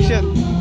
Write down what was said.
direction.